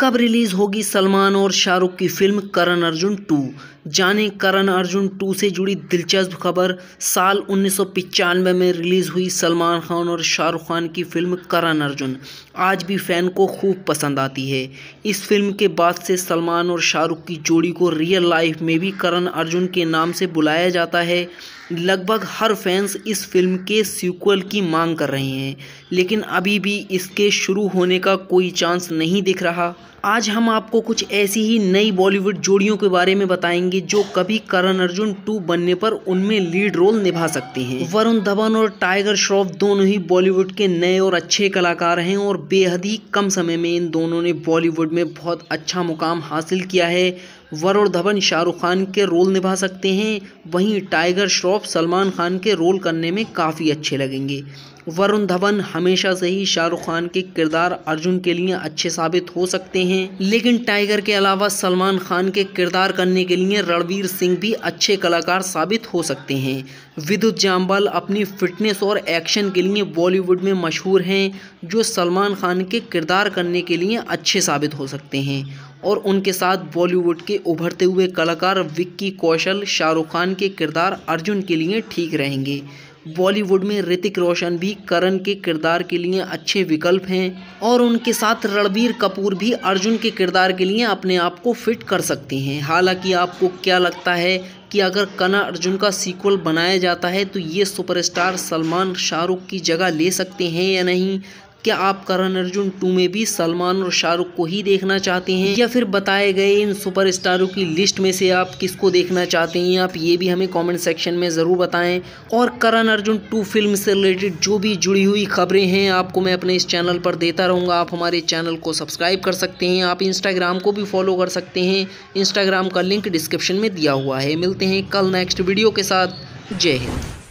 कब रिलीज़ होगी सलमान और शाहरुख की फ़िल्म करण अर्जुन टू? जाने करण अर्जुन टू से जुड़ी दिलचस्प खबर। साल उन्नीस में रिलीज़ हुई सलमान खान और शाहरुख खान की फ़िल्म करण अर्जुन। आज भी फ़ैन को खूब पसंद आती है। इस फ़िल्म के बाद से सलमान और शाहरुख की जोड़ी को रियल लाइफ में भी करण अर्जुन के नाम से बुलाया जाता है। लगभग हर फैंस इस फ़िल्म के सीक्वल की मांग कर रहे हैं, लेकिन अभी भी इसके शुरू होने का कोई चांस नहीं दिख रहा। आज हम आपको कुछ ऐसी ही नई बॉलीवुड जोड़ियों के बारे में बताएँगे जो कभी करण अर्जुन टू बनने पर उनमें लीड रोल निभा सकते हैं। वरुण धवन और टाइगर श्रॉफ दोनों ही बॉलीवुड के नए और अच्छे कलाकार हैं और बेहद ही कम समय में इन दोनों ने बॉलीवुड में बहुत अच्छा मुकाम हासिल किया है। वरुण धवन शाहरुख खान के रोल निभा सकते हैं। वहीं टाइगर श्रॉफ सलमान खान के रोल करने में काफ़ी अच्छे लगेंगे। वरुण धवन हमेशा से ही शाहरुख खान के किरदार अर्जुन के लिए अच्छे साबित हो सकते हैं। लेकिन टाइगर के अलावा सलमान खान के किरदार करने के लिए रणवीर सिंह भी अच्छे कलाकार साबित हो सकते हैं। विद्युत जाम्बाल अपनी फिटनेस और एक्शन के लिए बॉलीवुड में मशहूर हैं, जो सलमान खान के किरदार करने के लिए अच्छे साबित हो सकते हैं। और उनके साथ बॉलीवुड के उभरते हुए कलाकार विक्की कौशल शाहरुख खान के किरदार अर्जुन के लिए ठीक रहेंगे। बॉलीवुड में ऋतिक रोशन भी करण के किरदार के लिए अच्छे विकल्प हैं और उनके साथ रणबीर कपूर भी अर्जुन के किरदार के लिए अपने आप को फिट कर सकते हैं। हालाँकि आपको क्या लगता है कि अगर कना अर्जुन का सीक्वल बनाया जाता है तो ये सुपरस्टार सलमान शाहरुख की जगह ले सकते हैं या नहीं? क्या आप करण अर्जुन टू में भी सलमान और शाहरुख को ही देखना चाहते हैं? या फिर बताए गए इन सुपरस्टारों की लिस्ट में से आप किसको देखना चाहते हैं? आप ये भी हमें कमेंट सेक्शन में ज़रूर बताएँ। और करण अर्जुन टू फ़िल्म से रिलेटेड जो भी जुड़ी हुई खबरें हैं, आपको मैं अपने इस चैनल पर देता रहूँगा। आप हमारे चैनल को सब्सक्राइब कर सकते हैं। आप इंस्टाग्राम को भी फॉलो कर सकते हैं। इंस्टाग्राम का लिंक डिस्क्रिप्शन में दिया हुआ है। मिलते हैं कल नेक्स्ट वीडियो के साथ। जय हिंद।